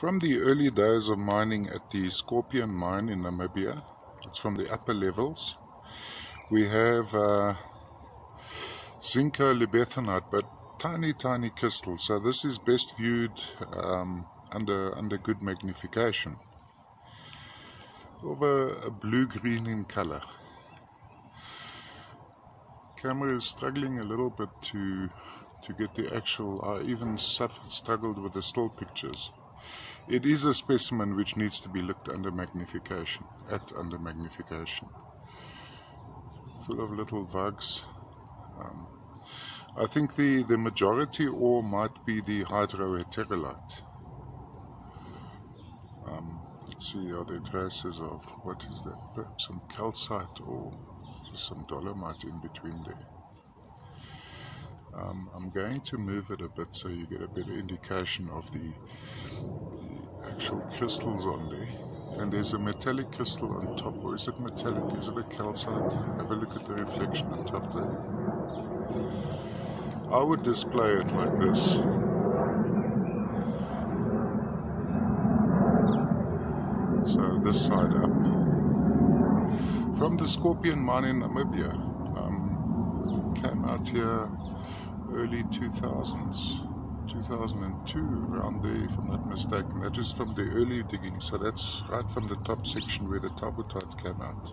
From the early days of mining at the Skorpion mine in Namibia, it's from the upper levels, we have uh, zincolibethenite, but tiny, tiny crystals. So this is best viewed um, under, under good magnification. Over a blue-green in color. Camera is struggling a little bit to to get the actual. I even suffered, struggled with the still pictures. It is a specimen which needs to be looked under magnification, at under magnification. Full of little bugs. Um, I think the, the majority ore might be the hydrohetaerolite. Um, let's see, are there traces of, what is that, some calcite or some dolomite in between there. Um, I'm going to move it a bit so you get a better indication of the, the actual crystals on there. And there's a metallic crystal on top, or is it metallic? Is it a calcite? Have a look at the reflection on top there. I would display it like this. So this side up. From the Skorpion mine in Namibia. Um, came out here early 2000s, 2002, around there, if I'm not mistaken. That is from the early digging, so that's right from the top section where the tarbuttite came out.